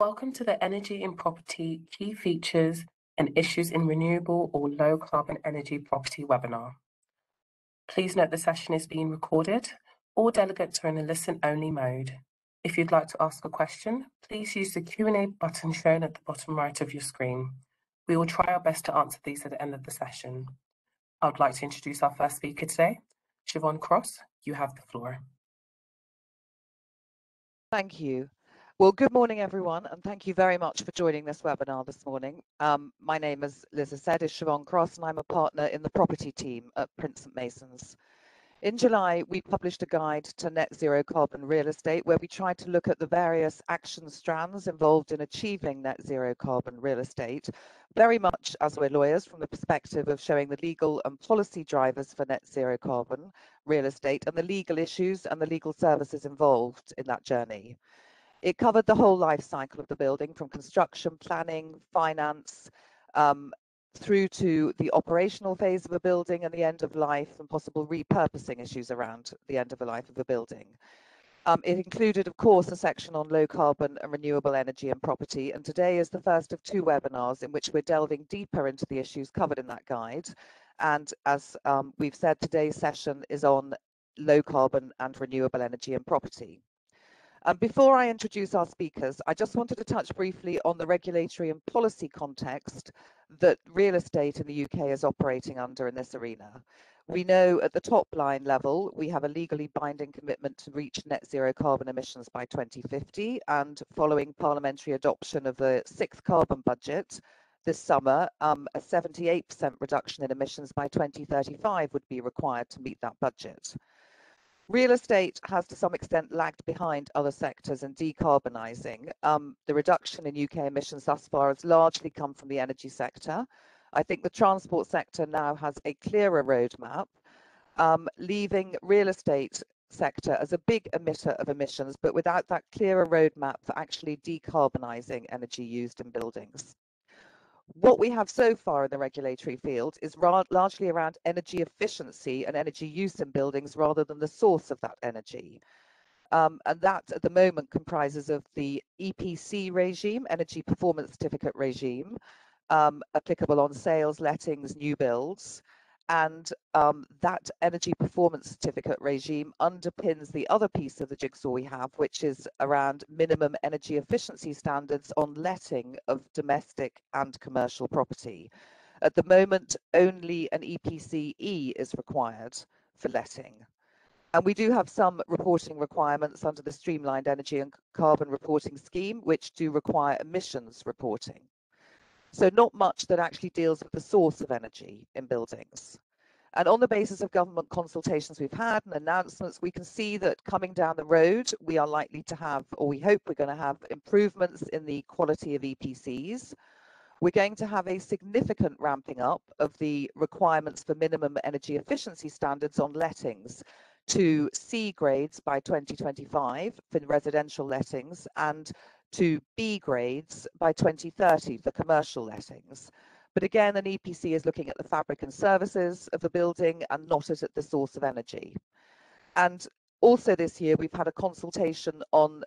Welcome to the Energy in Property Key Features and Issues in Renewable or Low Carbon Energy Property webinar. Please note the session is being recorded. All delegates are in a listen-only mode. If you'd like to ask a question, please use the Q&A button shown at the bottom right of your screen. We will try our best to answer these at the end of the session. I would like to introduce our first speaker today, Siobhan Cross. You have the floor. Thank you. Well, good morning, everyone, and thank you very much for joining this webinar this morning. Um, my name, as Liz said, is Siobhan Cross, and I'm a partner in the property team at Pinsent Masons. In July, we published a guide to net zero carbon real estate where we tried to look at the various action strands involved in achieving net zero carbon real estate, very much as we're lawyers from the perspective of showing the legal and policy drivers for net zero carbon real estate and the legal issues and the legal services involved in that journey. It covered the whole life cycle of the building from construction, planning, finance, um, through to the operational phase of a building and the end of life and possible repurposing issues around the end of the life of a building. Um, it included, of course, a section on low carbon and renewable energy and property. And today is the first of two webinars in which we're delving deeper into the issues covered in that guide. And as um, we've said, today's session is on low carbon and renewable energy and property. Um, before I introduce our speakers, I just wanted to touch briefly on the regulatory and policy context that real estate in the UK is operating under in this arena. We know at the top line level, we have a legally binding commitment to reach net zero carbon emissions by 2050 and following parliamentary adoption of the sixth carbon budget this summer, um, a 78% reduction in emissions by 2035 would be required to meet that budget. Real estate has to some extent lagged behind other sectors in decarbonising. Um, the reduction in UK emissions thus far has largely come from the energy sector. I think the transport sector now has a clearer roadmap, um, leaving real estate sector as a big emitter of emissions, but without that clearer roadmap for actually decarbonising energy used in buildings. What we have so far in the regulatory field is largely around energy efficiency and energy use in buildings rather than the source of that energy. Um, and that at the moment comprises of the EPC regime, Energy Performance Certificate regime, um, applicable on sales, lettings, new builds, and um, that energy performance certificate regime underpins the other piece of the jigsaw we have, which is around minimum energy efficiency standards on letting of domestic and commercial property. At the moment, only an EPC-E is required for letting. And we do have some reporting requirements under the Streamlined Energy and Carbon Reporting Scheme, which do require emissions reporting. So not much that actually deals with the source of energy in buildings. And on the basis of government consultations we've had and announcements, we can see that coming down the road, we are likely to have, or we hope we're going to have improvements in the quality of EPCs. We're going to have a significant ramping up of the requirements for minimum energy efficiency standards on lettings to C grades by 2025 for residential lettings and to B grades by 2030 for commercial lettings. But again, an EPC is looking at the fabric and services of the building and not at the source of energy. And also this year, we've had a consultation on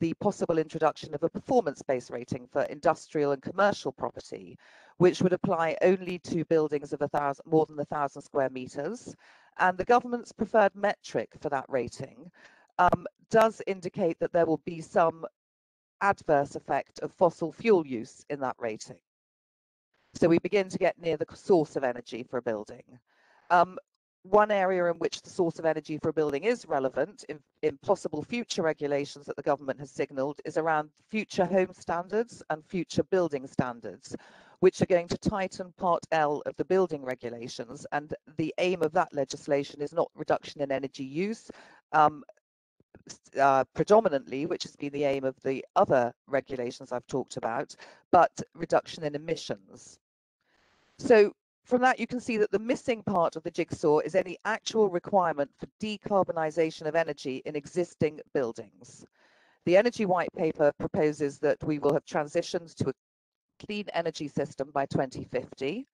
the possible introduction of a performance-based rating for industrial and commercial property, which would apply only to buildings of a thousand, more than a thousand square meters. And the government's preferred metric for that rating um, does indicate that there will be some adverse effect of fossil fuel use in that rating. So we begin to get near the source of energy for a building. Um, one area in which the source of energy for a building is relevant in, in, possible future regulations that the government has signalled is around future home standards and future building standards, which are going to tighten Part L of the building regulations. And the aim of that legislation is not reduction in energy use, um, uh, predominantly, which has been the aim of the other regulations I've talked about, but reduction in emissions. So from that, you can see that the missing part of the jigsaw is any actual requirement for decarbonisation of energy in existing buildings. The Energy White Paper proposes that we will have transitioned to a clean energy system by 2050.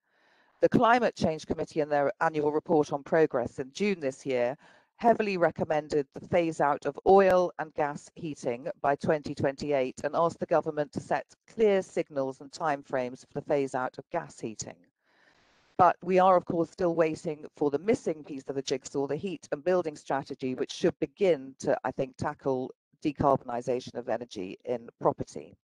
The Climate Change Committee in their annual report on progress in June this year heavily recommended the phase out of oil and gas heating by 2028 and asked the government to set clear signals and timeframes for the phase out of gas heating. But we are, of course, still waiting for the missing piece of the jigsaw, the heat and building strategy, which should begin to, I think, tackle decarbonisation of energy in property.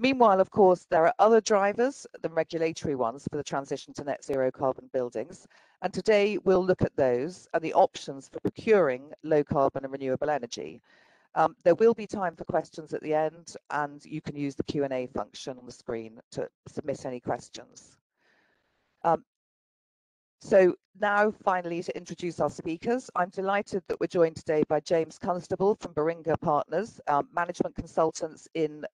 Meanwhile, of course, there are other drivers than regulatory ones for the transition to net zero carbon buildings. And today we'll look at those and the options for procuring low carbon and renewable energy. Um, there will be time for questions at the end and you can use the Q&A function on the screen to submit any questions. Um, so now finally to introduce our speakers, I'm delighted that we're joined today by James Constable from Baringa Partners, um, management consultants in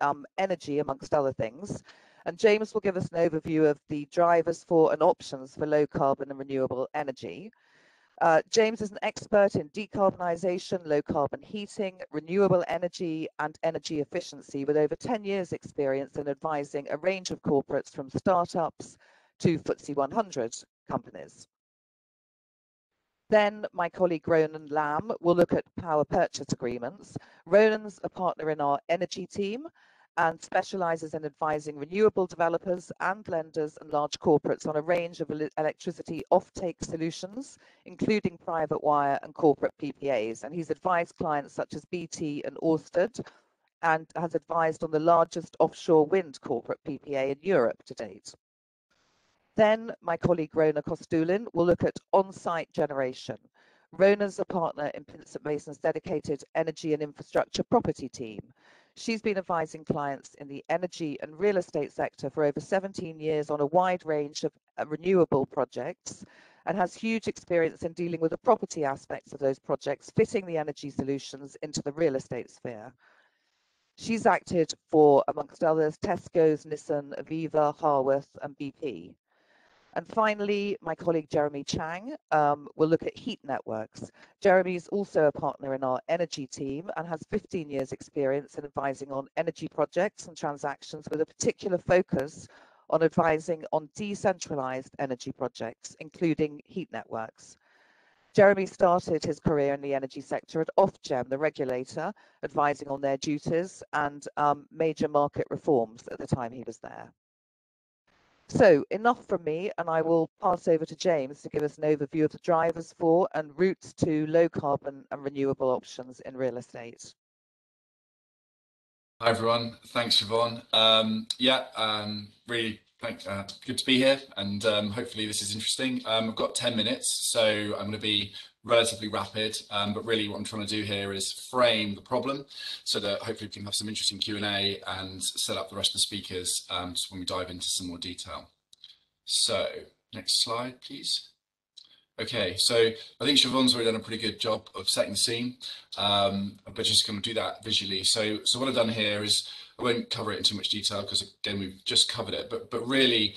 um, energy amongst other things. And James will give us an overview of the drivers for and options for low carbon and renewable energy. Uh, James is an expert in decarbonisation, low carbon heating, renewable energy and energy efficiency with over 10 years experience in advising a range of corporates from startups to FTSE 100 companies. Then my colleague Ronan Lamb will look at power purchase agreements. Ronan's a partner in our energy team and specializes in advising renewable developers and lenders and large corporates on a range of electricity offtake solutions, including private wire and corporate PPAs. And he's advised clients such as BT and Orsted and has advised on the largest offshore wind corporate PPA in Europe to date. Then my colleague Rona Kostulin will look at on-site generation. Rona's a partner in Pinsent Mason's dedicated energy and infrastructure property team. She's been advising clients in the energy and real estate sector for over 17 years on a wide range of uh, renewable projects and has huge experience in dealing with the property aspects of those projects, fitting the energy solutions into the real estate sphere. She's acted for, amongst others, Tesco's, Nissan, Aviva, Harworth and BP. And finally, my colleague Jeremy Chang um, will look at heat networks. Jeremy is also a partner in our energy team and has 15 years experience in advising on energy projects and transactions with a particular focus on advising on decentralized energy projects, including heat networks. Jeremy started his career in the energy sector at Ofgem, the regulator, advising on their duties and um, major market reforms at the time he was there. So enough from me, and I will pass over to James to give us an overview of the drivers for and routes to low carbon and renewable options in real estate. Hi everyone, thanks Siobhan. Um, yeah, um, really thank, uh, good to be here and um, hopefully this is interesting. Um, I've got 10 minutes, so I'm going to be relatively rapid, um, but really what I'm trying to do here is frame the problem so that hopefully we can have some interesting Q&A and set up the rest of the speakers um, when we dive into some more detail. So next slide, please. Okay, so I think Siobhan's already done a pretty good job of setting the scene, um, but just going to do that visually. So, so what I've done here is I won't cover it in too much detail because again we've just covered it, but but really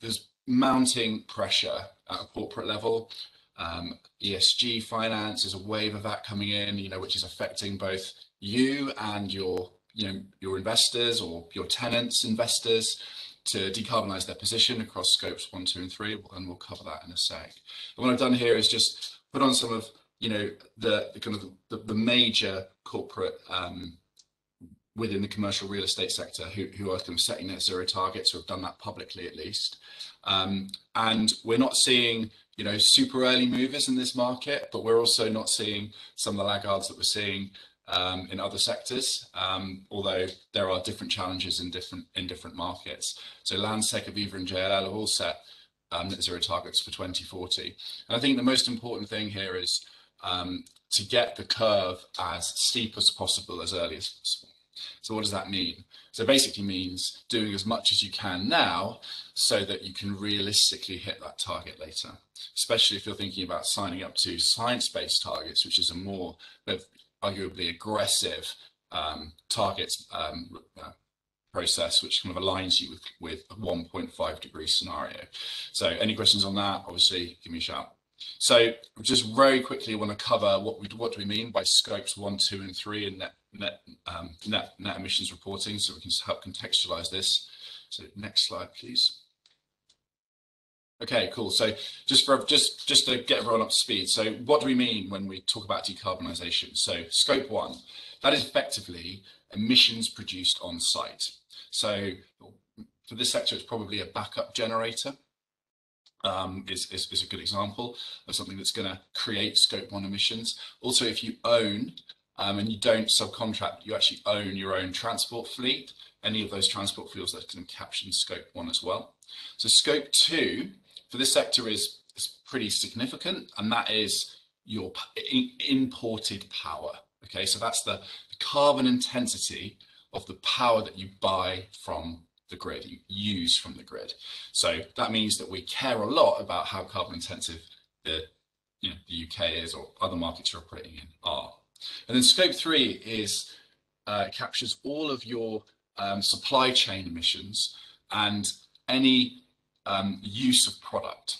there's mounting pressure at a corporate level um, ESG finance, is a wave of that coming in, you know, which is affecting both you and your, you know, your investors or your tenants, investors to decarbonize their position across scopes one, two, and three, and we'll cover that in a sec. And what I've done here is just put on some of, you know, the, the kind of the, the major corporate um, within the commercial real estate sector who, who are kind of setting net zero targets or have done that publicly at least. Um, and we're not seeing you know, super early movers in this market, but we're also not seeing some of the laggards that we're seeing um, in other sectors, um, although there are different challenges in different in different markets. So Landsec, Aviva and JLL have all set um, net zero targets for 2040. And I think the most important thing here is um, to get the curve as steep as possible as early as possible. So what does that mean? So basically means doing as much as you can now so that you can realistically hit that target later, especially if you're thinking about signing up to science-based targets, which is a more arguably aggressive um, target um, uh, process, which kind of aligns you with, with a 1.5 degree scenario. So any questions on that, obviously give me a shout. So just very quickly I want to cover what we what do we mean by scopes one, two, and three in net net um, net net emissions reporting, so we can help contextualize this. So next slide, please. Okay, cool. So just for just just to get everyone up to speed. So what do we mean when we talk about decarbonisation? So scope one, that is effectively emissions produced on site. So for this sector, it's probably a backup generator. Um, is, is, is a good example of something that's going to create scope one emissions. Also, if you own um, and you don't subcontract, you actually own your own transport fleet, any of those transport fuels that can capture scope one as well. So scope two for this sector is, is pretty significant, and that is your imported power. Okay, so that's the, the carbon intensity of the power that you buy from the grid, you use from the grid. So that means that we care a lot about how carbon intensive the, you know, the UK is or other markets you're operating in are. And then scope three is uh, captures all of your um, supply chain emissions and any um, use of product.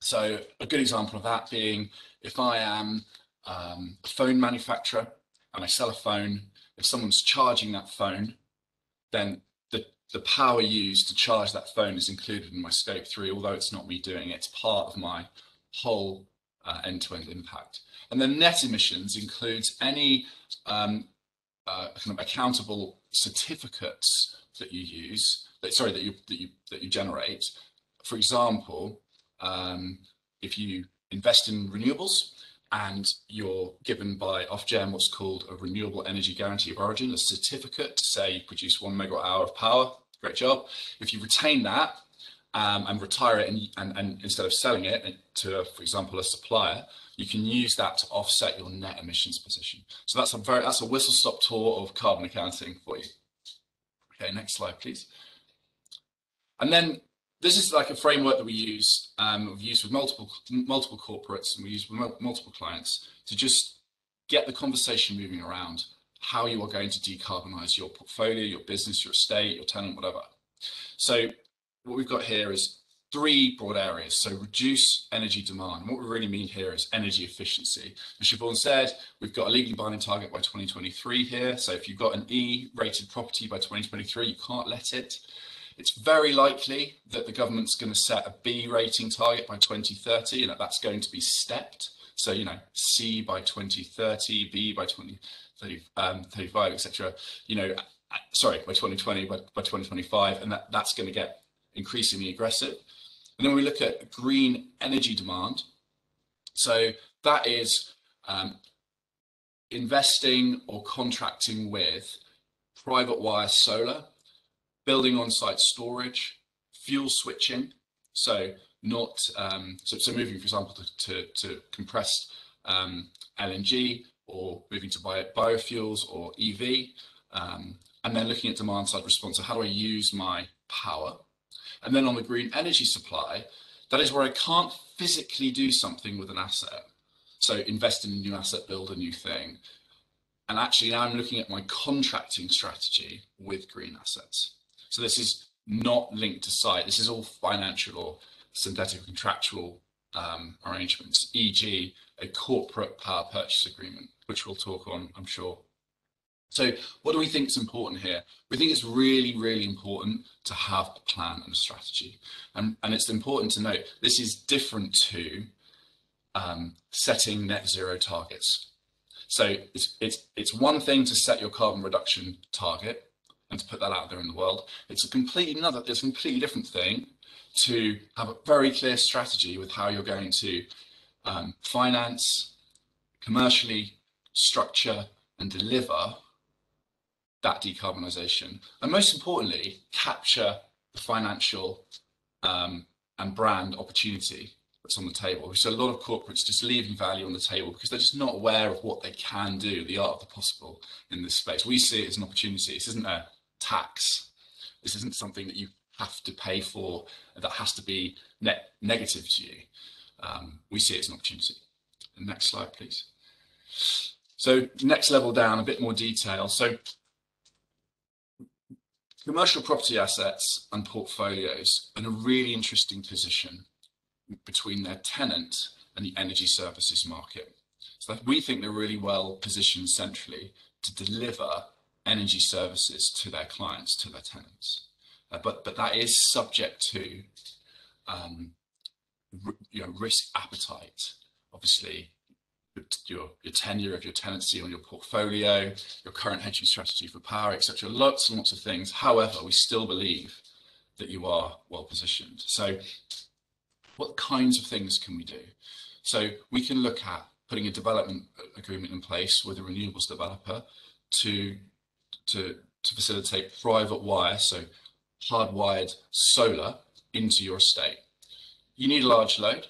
So a good example of that being if I am um, a phone manufacturer and I sell a phone, if someone's charging that phone, then the, the power used to charge that phone is included in my scope three, although it's not me doing it, it's part of my whole uh, end-to-end -end impact. And then net emissions includes any um, uh, kind of accountable certificates that you use, that, sorry, that you, that you, that you generate. For example, um, if you invest in renewables and you're given by Ofgem what's called a renewable energy guarantee of origin, a certificate to say you produce one megawatt hour of power, great job. If you retain that um, and retire it and, and, and instead of selling it to, for example, a supplier, you can use that to offset your net emissions position. So that's a very that's a whistle stop tour of carbon accounting for you. Okay, next slide, please. And then this is like a framework that we use. Um, we've used with multiple multiple corporates and we use with multiple clients to just get the conversation moving around how you are going to decarbonize your portfolio, your business, your estate, your tenant, whatever. So what we've got here is three broad areas. So reduce energy demand. And what we really mean here is energy efficiency. As Siobhan said, we've got a legally binding target by 2023 here. So if you've got an E rated property by 2023, you can't let it. It's very likely that the government's going to set a B rating target by 2030 and that that's going to be stepped. So, you know, C by 2030, B by 2035, um, 35, etc. You know, sorry, by 2020, by, by 2025, and that, that's going to get increasingly aggressive. And then we look at green energy demand. So that is um, investing or contracting with private wire solar, building on-site storage, fuel switching. So not um, so, so moving, for example, to, to, to compressed um, LNG or moving to bio, biofuels or EV, um, and then looking at demand side response. So how do I use my power and then on the green energy supply, that is where I can't physically do something with an asset. So invest in a new asset, build a new thing. And actually now I'm looking at my contracting strategy with green assets. So this is not linked to site. This is all financial or synthetic contractual um, arrangements, e.g. a corporate power purchase agreement, which we'll talk on, I'm sure, so what do we think is important here? We think it's really, really important to have a plan and a strategy. And, and it's important to note this is different to um, setting net zero targets. So it's, it's, it's one thing to set your carbon reduction target and to put that out there in the world. It's a completely another, it's a completely different thing to have a very clear strategy with how you're going to um, finance, commercially structure and deliver that decarbonisation, and most importantly, capture the financial um, and brand opportunity that's on the table. So a lot of corporates just leaving value on the table because they're just not aware of what they can do, the art of the possible in this space. We see it as an opportunity. This isn't a tax. This isn't something that you have to pay for that has to be net negative to you. Um, we see it as an opportunity. The next slide, please. So next level down, a bit more detail. So Commercial property assets and portfolios in a really interesting position between their tenant and the energy services market. So we think they're really well positioned centrally to deliver energy services to their clients, to their tenants. Uh, but, but that is subject to um, you know, risk appetite, obviously your, your tenure of your tenancy on your portfolio, your current hedging strategy for power, etc. Lots and lots of things. However, we still believe that you are well positioned. So what kinds of things can we do? So we can look at putting a development agreement in place with a renewables developer to, to, to facilitate private wire, so hardwired solar into your estate. You need a large load.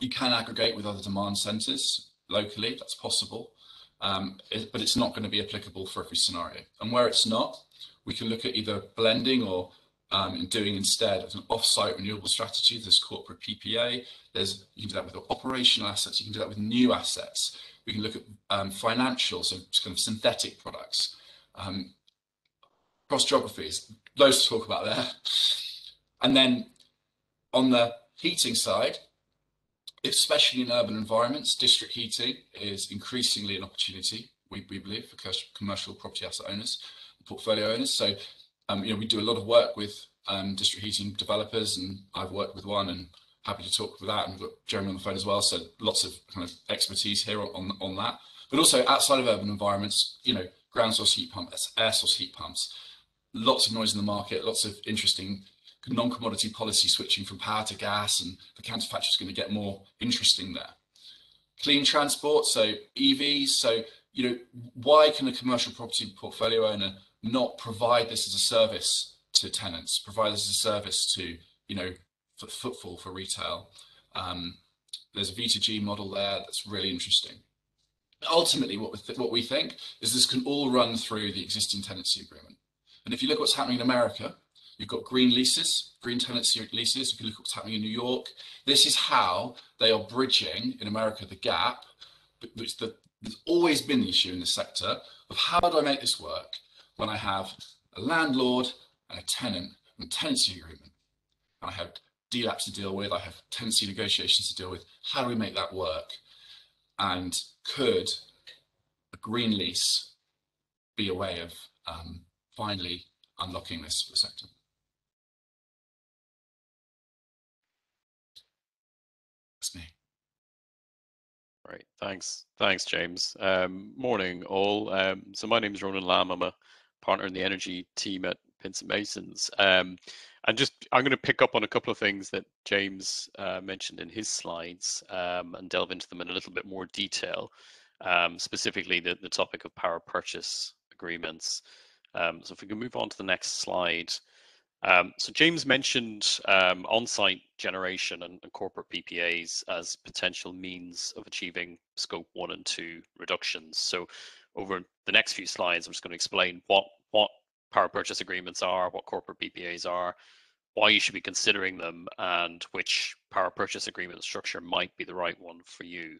You can aggregate with other demand centres locally, that's possible, um, it, but it's not going to be applicable for every scenario. And where it's not, we can look at either blending or um, and doing instead an off-site renewable strategy. There's corporate PPA. There's you can do that with operational assets. You can do that with new assets. We can look at um, financial, so kind of synthetic products. Um, cross geographies, loads to talk about there. And then on the heating side, especially in urban environments, district heating is increasingly an opportunity, we, we believe, for commercial property asset owners, portfolio owners. So um, you know, we do a lot of work with um, district heating developers, and I've worked with one, and happy to talk with that. And we've got Jeremy on the phone as well, so lots of kind of expertise here on, on that. But also outside of urban environments, you know, ground source heat pumps, air source heat pumps, lots of noise in the market, lots of interesting non-commodity policy switching from power to gas, and the counterfactual is going to get more interesting there. Clean transport, so EVs. So you know, why can a commercial property portfolio owner not provide this as a service to tenants, provide this as a service to, you know, for footfall for retail. Um, there's a V2G model there that's really interesting. Ultimately, what we, what we think is this can all run through the existing tenancy agreement. And if you look at what's happening in America, you've got green leases, green tenancy leases. If you look at what's happening in New York, this is how they are bridging in America the gap, which the, there's always been the issue in the sector of how do I make this work? when I have a landlord and a tenant and a tenancy agreement. And I have DLAPs to deal with, I have tenancy negotiations to deal with. How do we make that work? And could a green lease be a way of um, finally unlocking this sector? Right, thanks. Thanks, James. Um, morning, all. Um, so my name is Ronan Lamb. I'm a partner in the energy team at Pinsent Masons. Um, and just, I'm going to pick up on a couple of things that James uh, mentioned in his slides um, and delve into them in a little bit more detail, um, specifically the, the topic of power purchase agreements. Um, so if we can move on to the next slide. Um, so James mentioned um, on-site generation and, and, corporate PPAs as potential means of achieving scope one and two reductions. So over the next few slides, I'm just going to explain what, what power purchase agreements are, what corporate PPAs are, why you should be considering them, and which power purchase agreement structure might be the right one for you.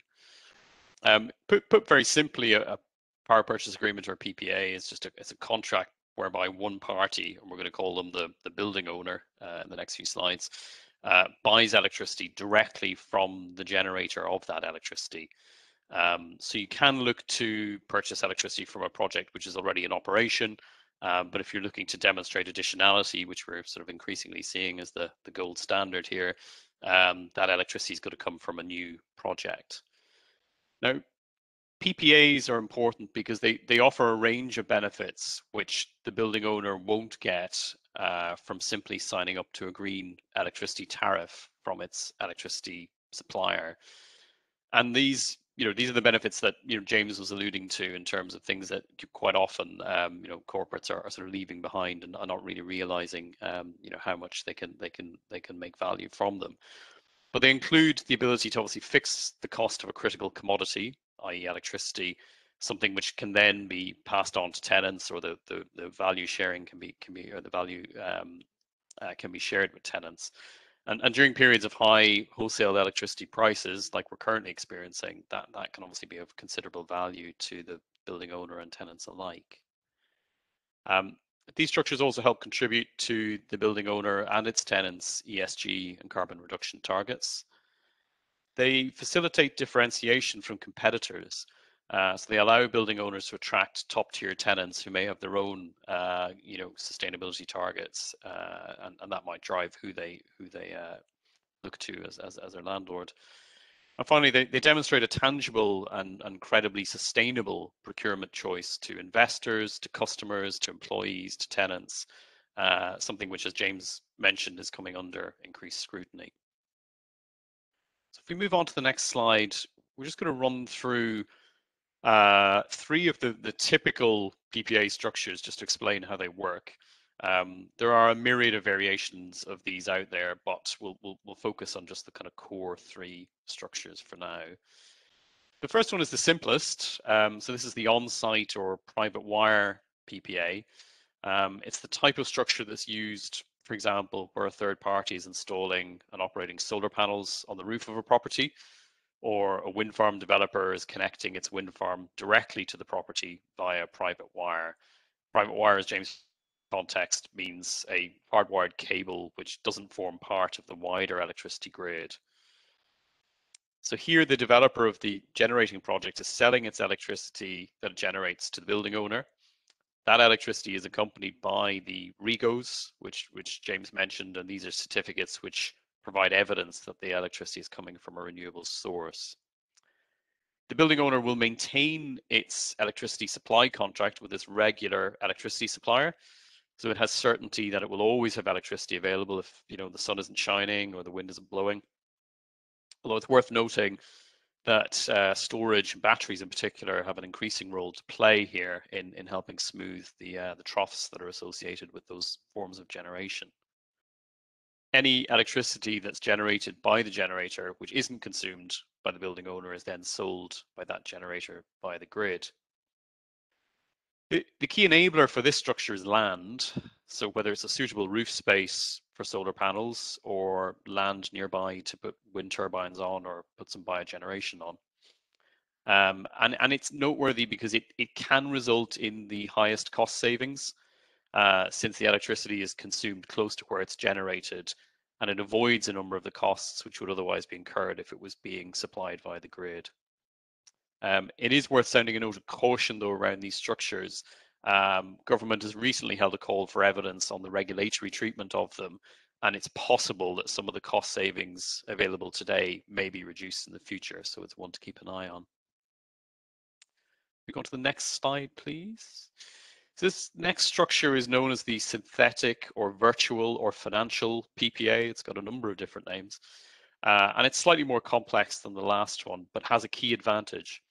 Um, put, put very simply, a, a, power purchase agreement or PPA is just a, it's a contract whereby one party, and we're going to call them the, the building owner uh, in the next few slides, uh, buys electricity directly from the generator of that electricity um, so you can look to purchase electricity from a project which is already in operation. Um, but if you're looking to demonstrate additionality, which we're sort of increasingly seeing as the, the gold standard here, um, that electricity is going to come from a new project. Now, PPAs are important because they, they offer a range of benefits which the building owner won't get uh, from simply signing up to a green electricity tariff from its electricity supplier. And these you know these are the benefits that you know James was alluding to in terms of things that quite often um, you know corporates are, are, sort of leaving behind and are not really realizing um, you know how much they can they can they can make value from them. But they include the ability to obviously fix the cost of a critical commodity, i.e., electricity, something which can then be passed on to tenants, or the the, the value sharing can be can be or the value um, uh, can be shared with tenants. And, and during periods of high wholesale electricity prices, like we're currently experiencing, that, that can obviously be of considerable value to the building owner and tenants alike. Um, these structures also help contribute to the building owner and its tenants' ESG and carbon reduction targets. They facilitate differentiation from competitors uh, so they allow building owners to attract top tier tenants who may have their own, uh, you know, sustainability targets, uh, and, and that might drive who they who they uh, look to as, as, as their landlord. And finally, they, they demonstrate a tangible and, and credibly sustainable procurement choice to investors, to customers, to employees, to tenants, uh, something which, as James mentioned, is coming under increased scrutiny. So if we move on to the next slide, we're just going to run through uh, three of the, the typical PPA structures just to explain how they work. Um, there are a myriad of variations of these out there, but we'll, we'll, we'll focus on just the kind of core three structures for now. The first one is the simplest. Um, so this is the on-site or private wire PPA. Um, it's the type of structure that's used, for example, where a third party is installing and operating solar panels on the roof of a property, or a wind farm developer is connecting its wind farm directly to the property via private wire. Private wire, as James context means a hardwired cable which doesn't form part of the wider electricity grid. So here the developer of the generating project is selling its electricity that it generates to the building owner. That electricity is accompanied by the REGOs, which, which James mentioned, and these are certificates which provide evidence that the electricity is coming from a renewable source. The building owner will maintain its electricity supply contract with its regular electricity supplier, so it has certainty that it will always have electricity available if you know the sun isn't shining or the wind isn't blowing. Although it's worth noting that uh, storage and batteries in particular have an increasing role to play here in, in helping smooth the, uh, the troughs that are associated with those forms of generation. Any electricity that's generated by the generator, which isn't consumed by the building owner, is then sold by that generator by the grid. The, the key enabler for this structure is land. So whether it's a suitable roof space for solar panels or land nearby to put wind turbines on or put some biogeneration on. Um, and, and it's noteworthy because it, it can result in the highest cost savings uh, since the electricity is consumed close to where it's generated and it avoids a number of the costs which would otherwise be incurred if it was being supplied via the grid. Um, it is worth sounding a note of caution, though, around these structures. Um, government has recently held a call for evidence on the regulatory treatment of them, and it's possible that some of the cost savings available today may be reduced in the future, so it's one to keep an eye on. We go on to the next slide, please. So this next structure is known as the synthetic or virtual or financial PPA. It's got a number of different names. Uh, and it's slightly more complex than the last one, but has a key advantage.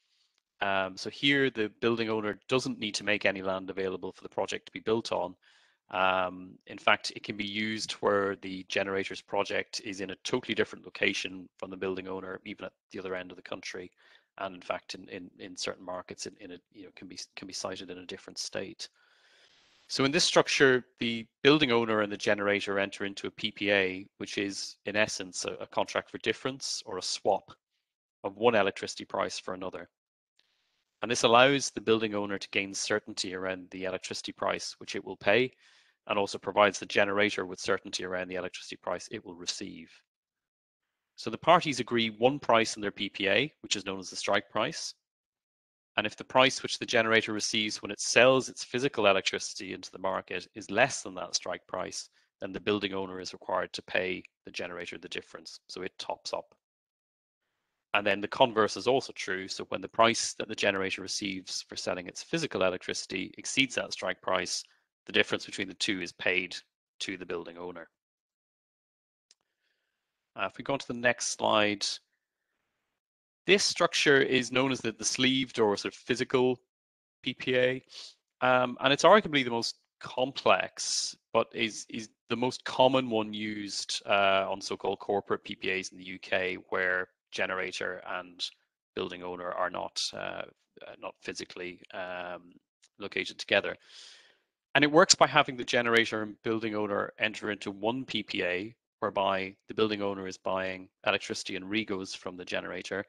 Um, so here the building owner doesn't need to make any land available for the project to be built on. Um, in fact, it can be used where the generator's project is in a totally different location from the building owner, even at the other end of the country. And in fact, in, in, in certain markets, in, in a, you know, can be can be sited in a different state. So in this structure, the building owner and the generator enter into a PPA, which is in essence a, a contract for difference or a swap of one electricity price for another. And this allows the building owner to gain certainty around the electricity price which it will pay and also provides the generator with certainty around the electricity price it will receive. So the parties agree one price in their PPA, which is known as the strike price. And if the price which the generator receives when it sells its physical electricity into the market is less than that strike price, then the building owner is required to pay the generator the difference. So it tops up. And then the converse is also true. So when the price that the generator receives for selling its physical electricity exceeds that strike price, the difference between the two is paid to the building owner. Uh, if we go on to the next slide, this structure is known as the, the sleeved or sort of physical PPA. Um, and it's arguably the most complex, but is, is the most common one used uh, on so-called corporate PPAs in the UK, where generator and building owner are not uh, uh, not physically um, located together. And it works by having the generator and building owner enter into one PPA, whereby the building owner is buying electricity and REGOs from the generator.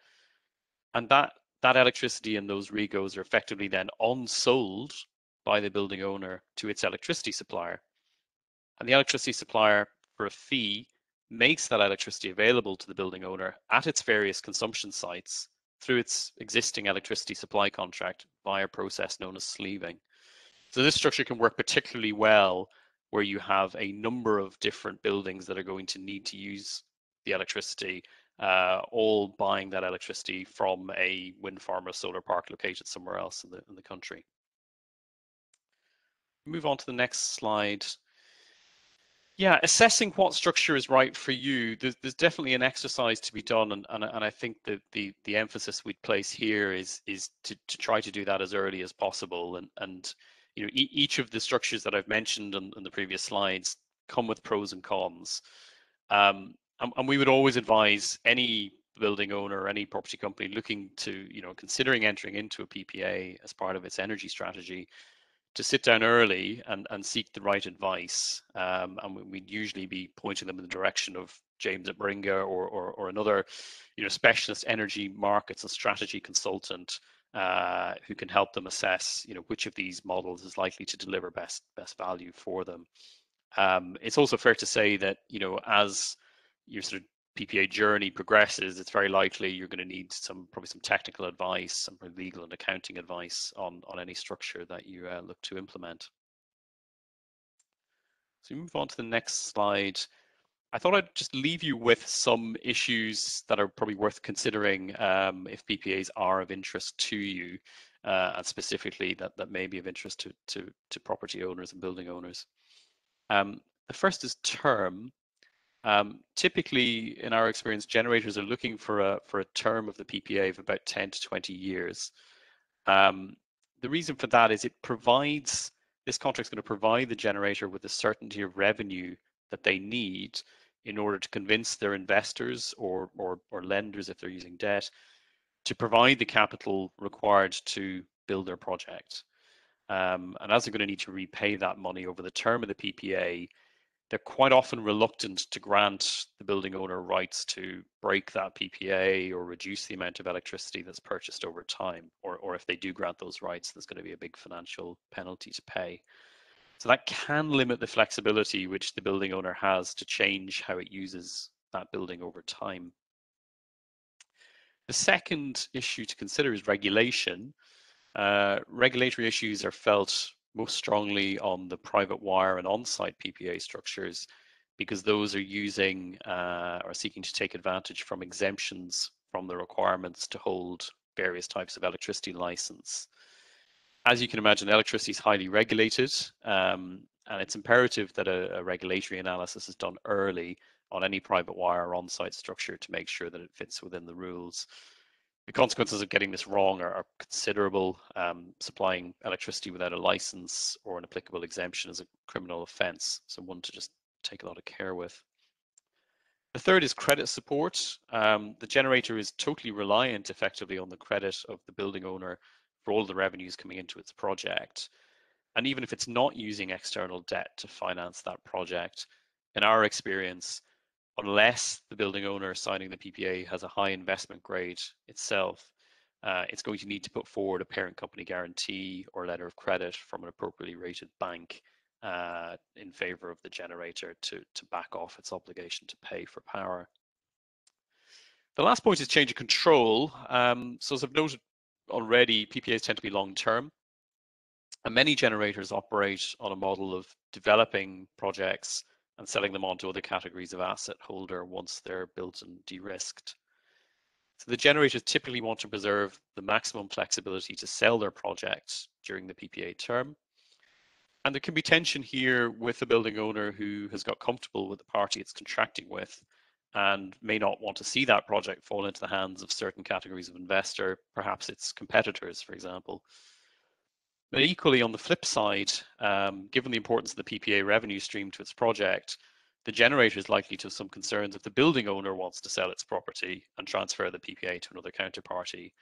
And that, that electricity and those REGOs are effectively then on-sold by the building owner to its electricity supplier. And the electricity supplier, for a fee, makes that electricity available to the building owner at its various consumption sites through its existing electricity supply contract via a process known as sleeving. So this structure can work particularly well where you have a number of different buildings that are going to need to use the electricity, uh, all buying that electricity from a wind farm or solar park located somewhere else in the, in the country. Move on to the next slide. Yeah, assessing what structure is right for you. There's, there's definitely an exercise to be done, and, and, and I think that the the emphasis we'd place here is is to, to try to do that as early as possible. And and you know e each of the structures that I've mentioned in, in the previous slides come with pros and cons. Um, and, and we would always advise any building owner or any property company looking to you know considering entering into a PPA as part of its energy strategy to sit down early and, and seek the right advice. Um, and we'd usually be pointing them in the direction of James at Baringa or, or, or another, you know, specialist energy markets and strategy consultant uh, who can help them assess, you know, which of these models is likely to deliver best best value for them. Um, it's also fair to say that, you know, as your sort of PPA journey progresses, it's very likely you're going to need some probably some technical advice, some legal and accounting advice on on any structure that you uh, look to implement. So we move on to the next slide. I thought I'd just leave you with some issues that are probably worth considering um, if PPAs are of interest to you, uh, and specifically that that may be of interest to to, to property owners and building owners. Um, the first is term. Um, typically, in our experience, generators are looking for a for a term of the PPA of about 10 to 20 years. Um, the reason for that is it provides this contract is going to provide the generator with the certainty of revenue that they need in order to convince their investors or or, or lenders if they're using debt to provide the capital required to build their project. Um, and as they're going to need to repay that money over the term of the PPA, they're quite often reluctant to grant the building owner rights to break that PPA or reduce the amount of electricity that's purchased over time. Or, or if they do grant those rights, there's going to be a big financial penalty to pay. So that can limit the flexibility which the building owner has to change how it uses that building over time. The second issue to consider is regulation. Uh, regulatory issues are felt most strongly on the private wire and on-site PPA structures because those are using uh, or seeking to take advantage from exemptions from the requirements to hold various types of electricity license. As you can imagine, electricity is highly regulated um, and it's imperative that a, a, regulatory analysis is done early on any private wire or on-site structure to make sure that it fits within the rules the consequences of getting this wrong are, are considerable. Um, supplying electricity without a license or an applicable exemption is a criminal offence, so one to just take a lot of care with. The third is credit support. Um, the generator is totally reliant effectively on the credit of the building owner for all the revenues coming into its project. And even if it's not using external debt to finance that project, in our experience, unless the building owner signing the PPA has a high investment grade itself, uh, it's going to need to put forward a parent company guarantee or letter of credit from an appropriately rated bank uh, in favor of the generator to, to back off its obligation to pay for power. The last point is change of control. Um, so as I've noted already, PPAs tend to be long term. And many generators operate on a model of developing projects and selling them on to other categories of asset holder once they're built and de-risked. So the generators typically want to preserve the maximum flexibility to sell their projects during the PPA term. And there can be tension here with the building owner who has got comfortable with the party it's contracting with and may not want to see that project fall into the hands of certain categories of investor, perhaps its competitors, for example. But equally, on the flip side, um, given the importance of the PPA revenue stream to its project, the generator is likely to have some concerns if the building owner wants to sell its property and transfer the PPA to another counterparty.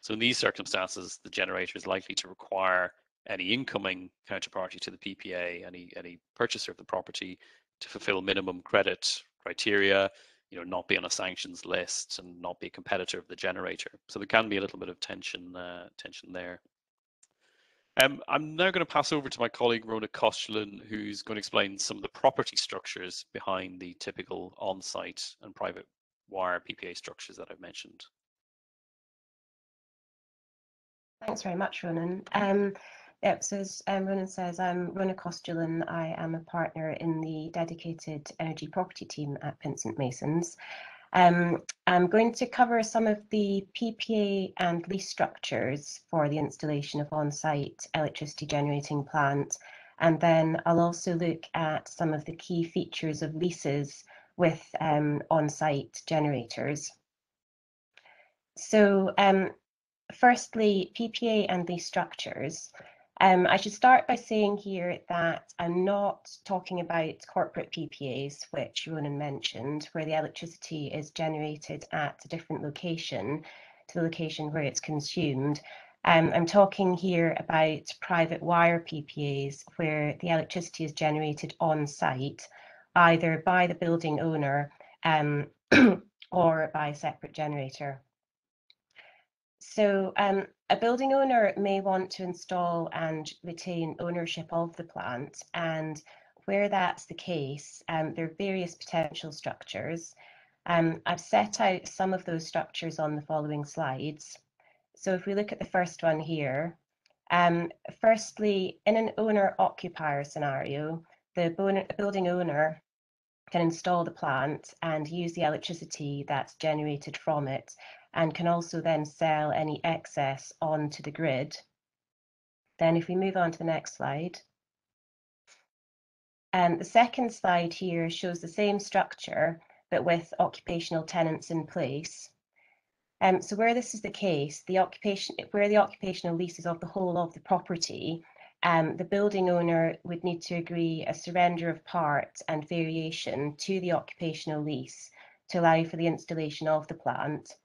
So in these circumstances, the generator is likely to require any incoming counterparty to the PPA, any any purchaser of the property, to fulfill minimum credit criteria, you know, not be on a sanctions list and not be a competitor of the generator. So there can be a little bit of tension uh, tension there. Um, I'm now going to pass over to my colleague Rona Kostulin, who's going to explain some of the property structures behind the typical on-site and private wire PPA structures that I've mentioned. Thanks very much, Ronan. Um, Yep, so as um, Ronan says, I'm Rona Costellan. I am a partner in the dedicated energy property team at Pinsent Masons. Um, I'm going to cover some of the PPA and lease structures for the installation of on-site electricity generating plant. And then I'll also look at some of the key features of leases with um, on-site generators. So um, firstly, PPA and lease structures. Um, I should start by saying here that I'm not talking about corporate PPAs, which Ronan mentioned, where the electricity is generated at a different location to the location where it's consumed. Um, I'm talking here about private wire PPAs, where the electricity is generated on site, either by the building owner um, or by a separate generator. So um, a building owner may want to install and retain ownership of the plant. And where that's the case, um, there are various potential structures. Um, I've set out some of those structures on the following slides. So if we look at the first one here, um, firstly, in an owner-occupier scenario, the building owner can install the plant and use the electricity that's generated from it and can also then sell any excess onto the grid. Then if we move on to the next slide. And the second slide here shows the same structure, but with occupational tenants in place. Um, so where this is the case, the occupation, where the occupational lease is of the whole of the property, um, the building owner would need to agree a surrender of part and variation to the occupational lease to allow for the installation of the plant.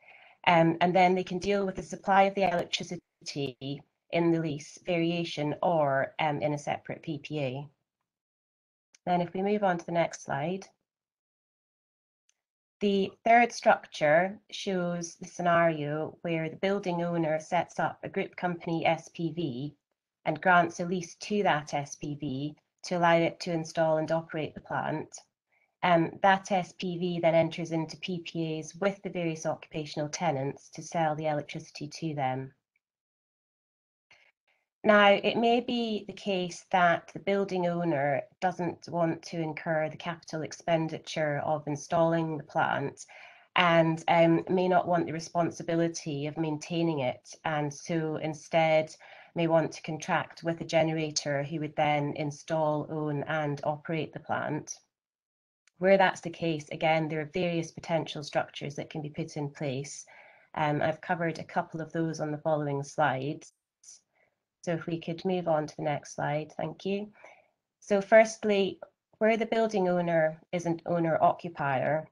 Um, and then they can deal with the supply of the electricity in the lease variation or um, in a separate PPA. Then if we move on to the next slide. The third structure shows the scenario where the building owner sets up a group company SPV and grants a lease to that SPV to allow it to install and operate the plant. Um, that SPV then enters into PPAs with the various occupational tenants to sell the electricity to them. Now, it may be the case that the building owner doesn't want to incur the capital expenditure of installing the plant and um, may not want the responsibility of maintaining it. And so instead may want to contract with a generator who would then install, own and operate the plant. Where that's the case, again, there are various potential structures that can be put in place. Um, I've covered a couple of those on the following slides. So if we could move on to the next slide, thank you. So firstly, where the building owner is an owner occupier,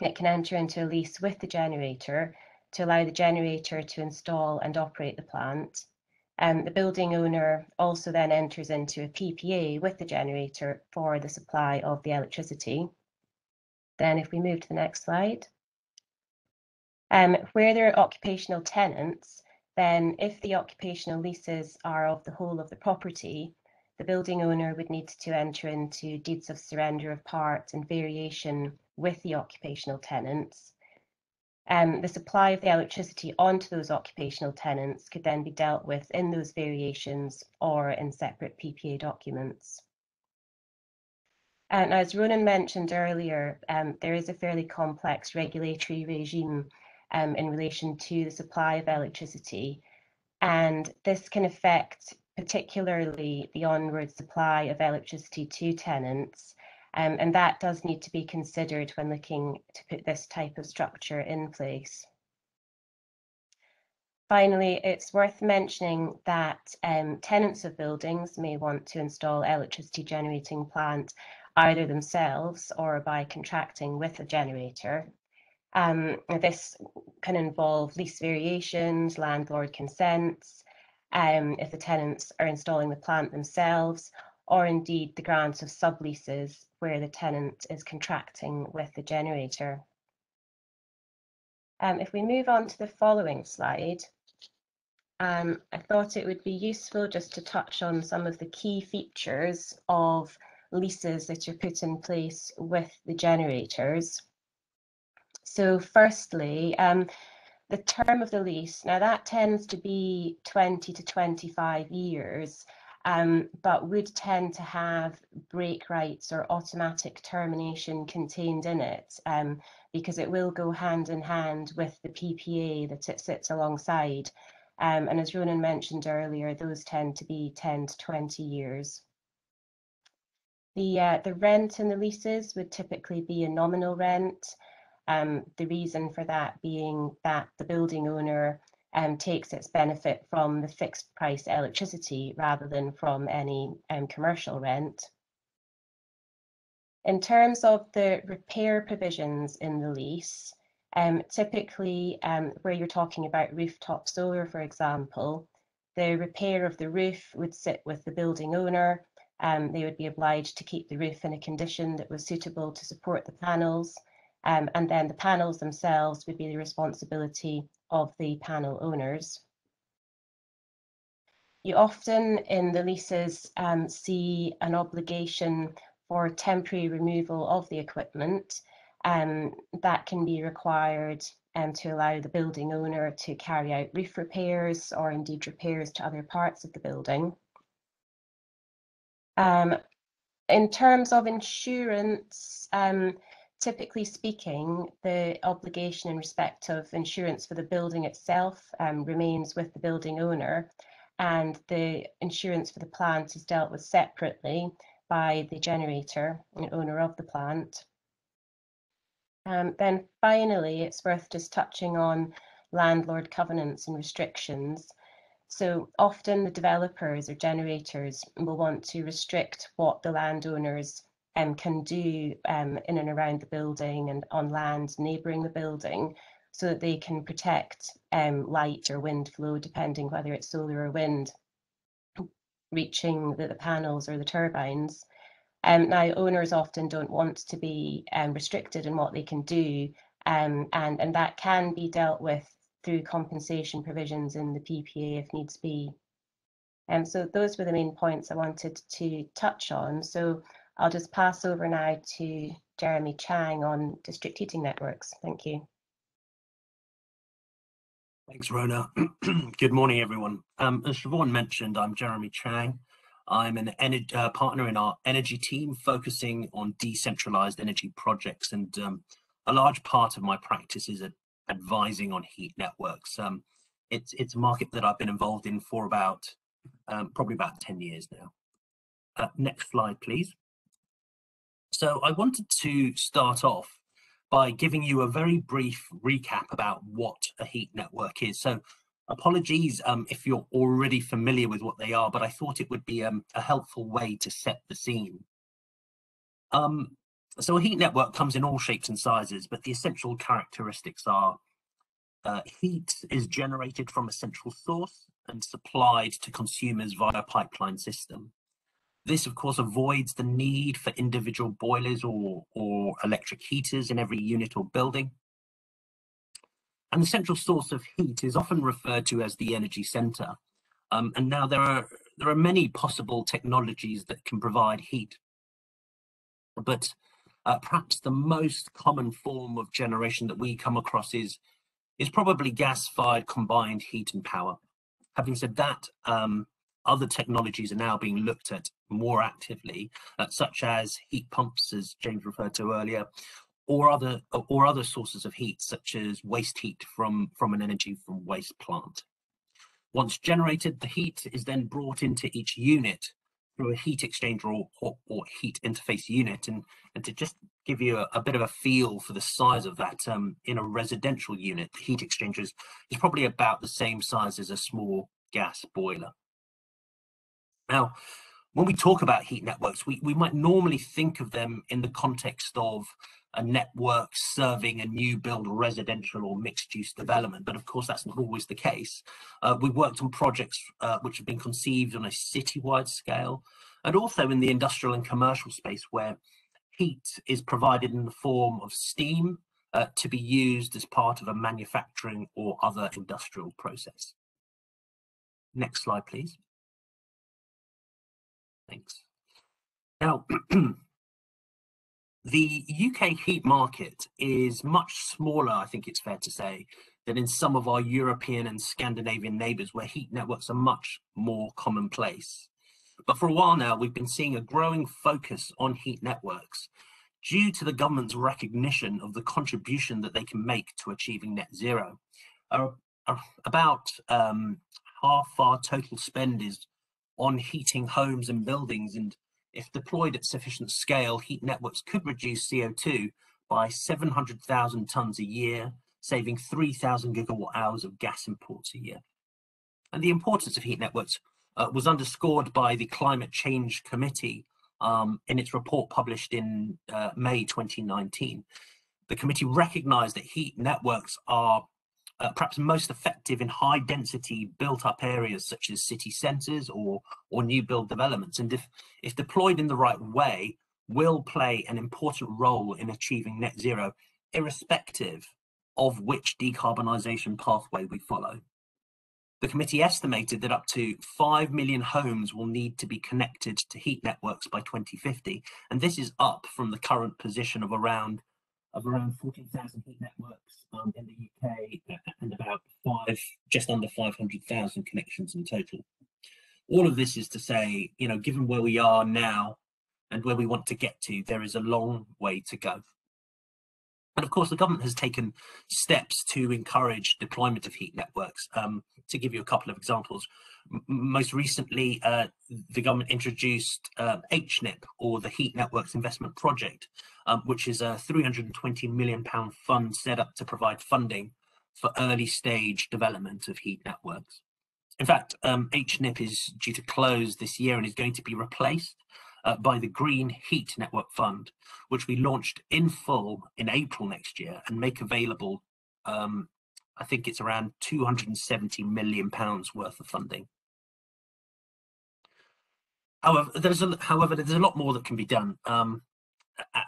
it can enter into a lease with the generator to allow the generator to install and operate the plant. Um, the building owner also then enters into a PPA with the generator for the supply of the electricity. Then if we move to the next slide. Um, where there are occupational tenants, then if the occupational leases are of the whole of the property, the building owner would need to enter into deeds of surrender of part and variation with the occupational tenants. Um, the supply of the electricity onto those occupational tenants could then be dealt with in those variations or in separate PPA documents. And as Ronan mentioned earlier, um, there is a fairly complex regulatory regime um, in relation to the supply of electricity. And this can affect particularly the onward supply of electricity to tenants um, and that does need to be considered when looking to put this type of structure in place. Finally, it's worth mentioning that um, tenants of buildings may want to install electricity generating plant either themselves or by contracting with a generator. Um, this can involve lease variations, landlord consents, um, if the tenants are installing the plant themselves, or indeed the grant of subleases where the tenant is contracting with the generator. Um, if we move on to the following slide, um, I thought it would be useful just to touch on some of the key features of leases that are put in place with the generators. So firstly, um, the term of the lease, now that tends to be 20 to 25 years, um, but would tend to have break rights or automatic termination contained in it um, because it will go hand in hand with the PPA that it sits alongside. Um, and as Ronan mentioned earlier, those tend to be 10 to 20 years. The, uh, the rent in the leases would typically be a nominal rent. Um, the reason for that being that the building owner um, takes its benefit from the fixed price electricity rather than from any um, commercial rent. In terms of the repair provisions in the lease, um, typically um, where you're talking about rooftop solar, for example, the repair of the roof would sit with the building owner. Um, they would be obliged to keep the roof in a condition that was suitable to support the panels. Um, and then the panels themselves would be the responsibility of the panel owners. You often in the leases um, see an obligation for temporary removal of the equipment um, that can be required um, to allow the building owner to carry out roof repairs or indeed repairs to other parts of the building. Um, in terms of insurance, um, typically speaking, the obligation in respect of insurance for the building itself um, remains with the building owner, and the insurance for the plant is dealt with separately by the generator and owner of the plant. Um, then finally, it's worth just touching on landlord covenants and restrictions. So often the developers or generators will want to restrict what the landowners um, can do um, in and around the building and on land neighbouring the building so that they can protect um, light or wind flow, depending whether it's solar or wind, reaching the, the panels or the turbines. Um, now, owners often don't want to be um, restricted in what they can do, um, and, and that can be dealt with through compensation provisions in the PPA if needs be. And um, so those were the main points I wanted to touch on. So I'll just pass over now to Jeremy Chang on district heating networks. Thank you. Thanks, Rona. Good morning, everyone. Um, as Siobhan mentioned, I'm Jeremy Chang. I'm an uh, partner in our energy team focusing on decentralized energy projects, and um, a large part of my practice is advising on heat networks. Um, it's, it's a market that I've been involved in for about um, probably about 10 years now. Uh, next slide, please. So I wanted to start off by giving you a very brief recap about what a heat network is. So apologies um, if you're already familiar with what they are, but I thought it would be um, a helpful way to set the scene. Um, so a heat network comes in all shapes and sizes, but the essential characteristics are uh, heat is generated from a central source and supplied to consumers via pipeline system. This, of course, avoids the need for individual boilers or, or electric heaters in every unit or building. And the central source of heat is often referred to as the energy center. Um, and now there are, there are many possible technologies that can provide heat. But uh, perhaps the most common form of generation that we come across is, is probably gas-fired combined heat and power. Having said that, um, other technologies are now being looked at more actively, uh, such as heat pumps, as James referred to earlier, or other or other sources of heat, such as waste heat from, from an energy from waste plant. Once generated, the heat is then brought into each unit through a heat exchanger or, or, or heat interface unit. And, and to just give you a, a, bit of a feel for the size of that, um, in a residential unit, the heat exchanger is, is probably about the same size as a small gas boiler. Now, when we talk about heat networks, we, we might normally think of them in the context of a network serving a new build residential or mixed use development. But of course, that's not always the case. Uh, we've worked on projects uh, which have been conceived on a citywide scale and also in the industrial and commercial space where heat is provided in the form of steam uh, to be used as part of a manufacturing or other industrial process. Next slide, please. Thanks. Now, the UK heat market is much smaller, I think it's fair to say, than in some of our European and Scandinavian neighbours where heat networks are much more commonplace. But for a while now, we've been seeing a growing focus on heat networks due to the government's recognition of the contribution that they can make to achieving net zero. Uh, uh, about um, half our total spend is on heating homes and buildings, and if deployed at sufficient scale, heat networks could reduce CO2 by 700,000 tonnes a year, saving 3,000 gigawatt hours of gas imports a year. And the importance of heat networks uh, was underscored by the Climate Change Committee um, in its report published in uh, May 2019. The committee recognized that heat networks are uh, perhaps most effective in high density built up areas such as city centres or, or new build developments. And if, if deployed in the right way, will play an important role in achieving net zero, irrespective of which decarbonisation pathway we follow. The committee estimated that up to 5 million homes will need to be connected to heat networks by 2050, and this is up from the current position of around of around 14,000 heat networks um, in the UK and about five, just under 500,000 connections in total. All of this is to say, you know, given where we are now and where we want to get to, there is a long way to go. And of course, the government has taken steps to encourage deployment of heat networks. Um, to give you a couple of examples, M most recently, uh, the government introduced uh, HNIP, or the Heat Networks Investment Project, um, which is a 320 million pound fund set up to provide funding for early stage development of heat networks. In fact, um, HNIP is due to close this year and is going to be replaced uh, by the Green Heat Network Fund, which we launched in full in April next year and make available, um, I think it's around 270 million pounds worth of funding. However, there's a, however, there's a lot more that can be done. Um,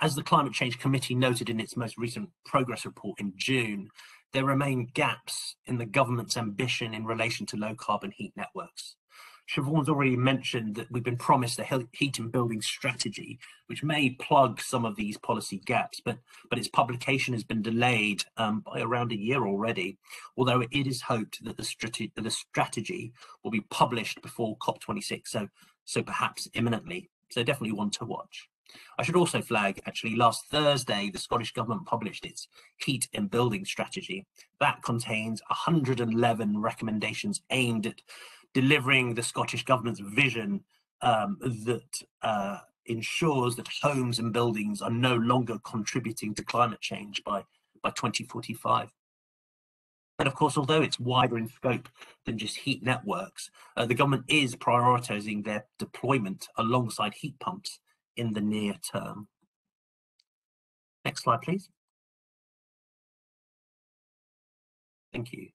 as the Climate Change Committee noted in its most recent progress report in June, there remain gaps in the government's ambition in relation to low carbon heat networks. Siobhan's already mentioned that we've been promised a heat and building strategy, which may plug some of these policy gaps, but, but its publication has been delayed um, by around a year already, although it is hoped that the, strate the strategy will be published before COP26, so, so perhaps imminently. So definitely one to watch. I should also flag, actually, last Thursday, the Scottish Government published its heat and building strategy. That contains 111 recommendations aimed at delivering the Scottish Government's vision um, that uh, ensures that homes and buildings are no longer contributing to climate change by, by 2045. And of course, although it's wider in scope than just heat networks, uh, the government is prioritising their deployment alongside heat pumps in the near term. Next slide, please. Thank you.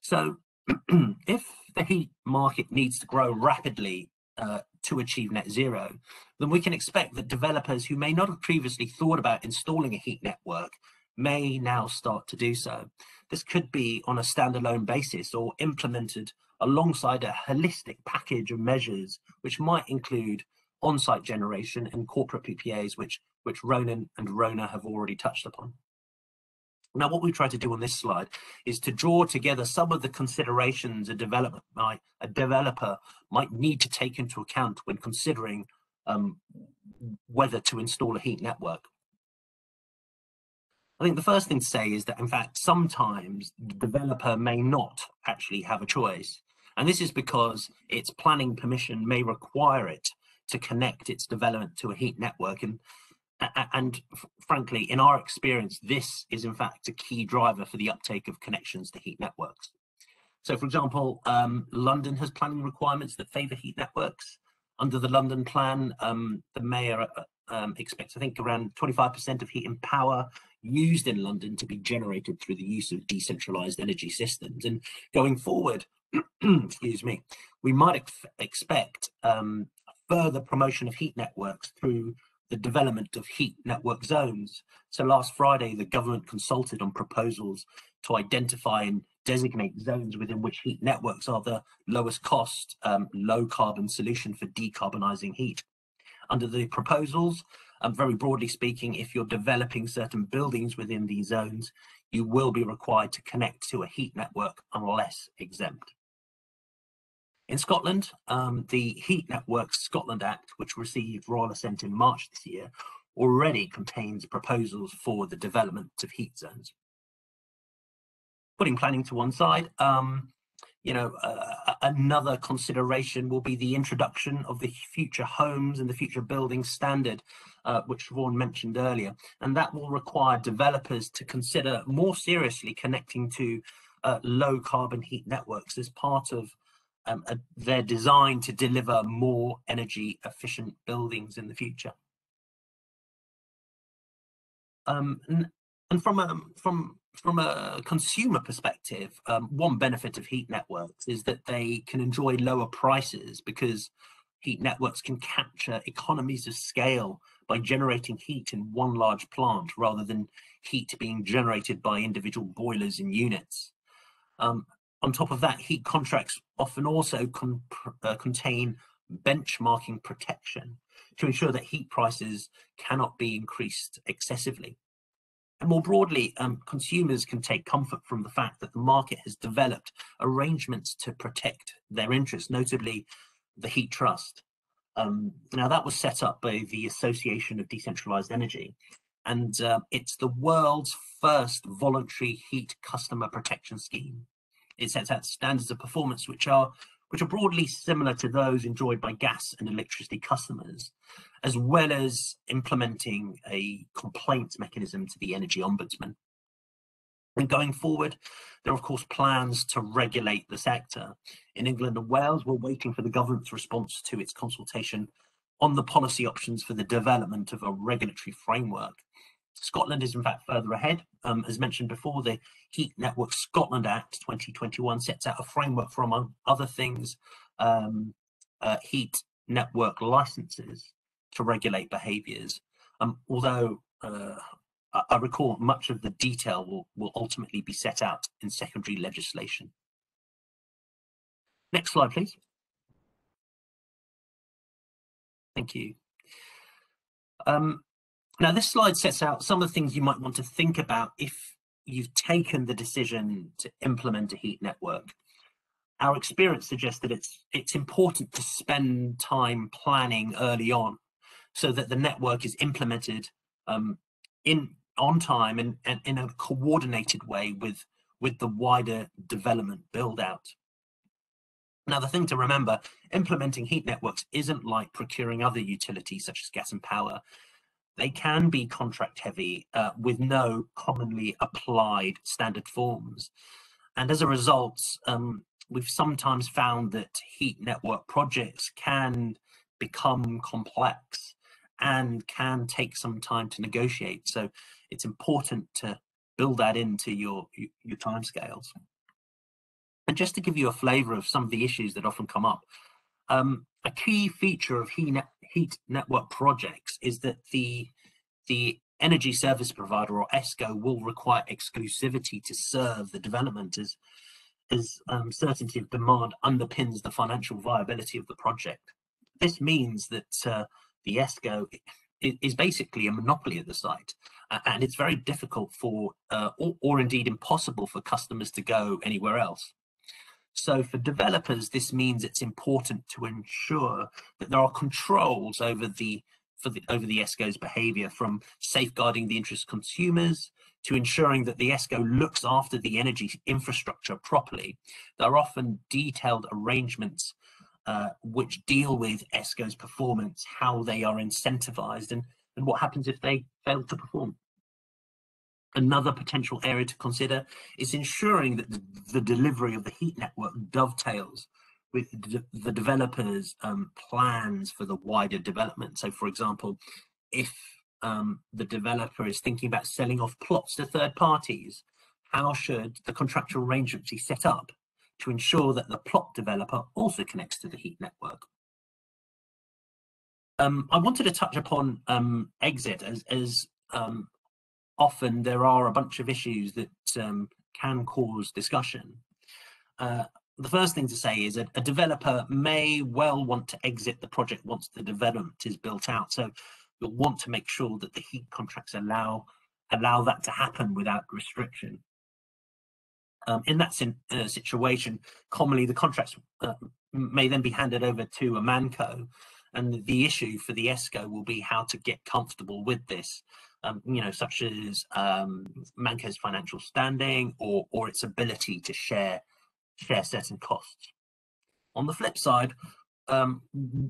So if the heat market needs to grow rapidly uh, to achieve net zero, then we can expect that developers who may not have previously thought about installing a heat network may now start to do so. This could be on a standalone basis or implemented alongside a holistic package of measures, which might include on-site generation and corporate PPAs, which, which Ronan and Rona have already touched upon. Now, what we try to do on this slide is to draw together some of the considerations a developer might, a developer might need to take into account when considering um, whether to install a heat network. I think the first thing to say is that, in fact, sometimes the developer may not actually have a choice. And this is because its planning permission may require it to connect its development to a heat network. And and frankly, in our experience, this is in fact a key driver for the uptake of connections to heat networks. So, for example, um, London has planning requirements that favour heat networks. Under the London plan, um, the mayor uh, um, expects, I think, around 25% of heat and power used in London to be generated through the use of decentralised energy systems. And going forward, excuse me, we might ex expect um, further promotion of heat networks through the development of heat network zones. So last Friday, the government consulted on proposals to identify and designate zones within which heat networks are the lowest cost, um, low carbon solution for decarbonising heat. Under the proposals, Um, very broadly speaking, if you're developing certain buildings within these zones, you will be required to connect to a heat network unless exempt. In Scotland, um, the Heat Network Scotland Act, which received royal assent in March this year, already contains proposals for the development of heat zones. Putting planning to one side, um, you know, uh, another consideration will be the introduction of the future homes and the future building standard, uh, which Vaughan mentioned earlier, and that will require developers to consider more seriously connecting to uh, low carbon heat networks as part of um, a, their design to deliver more energy efficient buildings in the future. Um, and, and from a from from a consumer perspective, um, one benefit of heat networks is that they can enjoy lower prices because heat networks can capture economies of scale by generating heat in one large plant rather than heat being generated by individual boilers and units. Um, on top of that, heat contracts often also con uh, contain benchmarking protection to ensure that heat prices cannot be increased excessively. And more broadly, um, consumers can take comfort from the fact that the market has developed arrangements to protect their interests, notably the Heat Trust. Um, now, that was set up by the Association of Decentralized Energy, and uh, it's the world's first voluntary heat customer protection scheme. It sets out standards of performance which are which are broadly similar to those enjoyed by gas and electricity customers, as well as implementing a complaints mechanism to the Energy Ombudsman. And going forward, there are of course plans to regulate the sector. In England and Wales, we're waiting for the government's response to its consultation on the policy options for the development of a regulatory framework Scotland is in fact further ahead. Um, as mentioned before, the Heat Network Scotland Act 2021 sets out a framework for, among other things, um, uh, heat network licenses to regulate behaviours. Um, although uh, I recall much of the detail will, will ultimately be set out in secondary legislation. Next slide, please. Thank you. Um, now, this slide sets out some of the things you might want to think about if you've taken the decision to implement a heat network. Our experience suggests that it's it's important to spend time planning early on so that the network is implemented um, in on time and, and in a coordinated way with with the wider development build out. Now, the thing to remember, implementing heat networks isn't like procuring other utilities such as gas and power they can be contract heavy uh, with no commonly applied standard forms. And as a result, um, we've sometimes found that heat network projects can become complex and can take some time to negotiate. So it's important to build that into your, your timescales. And just to give you a flavor of some of the issues that often come up, um, a key feature of heat, heat network projects is that the the energy service provider or ESCO will require exclusivity to serve the development as as um, certainty of demand underpins the financial viability of the project. This means that uh, the ESCO is basically a monopoly at the site, and it's very difficult for, uh, or, or indeed impossible for customers to go anywhere else. So for developers, this means it's important to ensure that there are controls over the for the over the ESCO's behavior from safeguarding the interest of consumers to ensuring that the ESCO looks after the energy infrastructure properly. There are often detailed arrangements uh, which deal with ESCO's performance, how they are incentivized, and, and what happens if they fail to perform. Another potential area to consider is ensuring that the, delivery of the heat network dovetails with the developers um, plans for the wider development. So for example, if um, the developer is thinking about selling off plots to third parties, how should the contractual arrangement be set up to ensure that the plot developer also connects to the heat network? Um, I wanted to touch upon um, exit as, as um, often there are a bunch of issues that um, can cause discussion. Uh, the first thing to say is that a, developer may well want to exit the project once the development is built out. So you'll want to make sure that the heat contracts allow allow that to happen without restriction. Um, in that uh, situation, commonly the contracts uh, may then be handed over to a manco, and the issue for the ESCO will be how to get comfortable with this. Um, you know, such as um, manco's financial standing or or its ability to share share certain costs. On the flip side, um,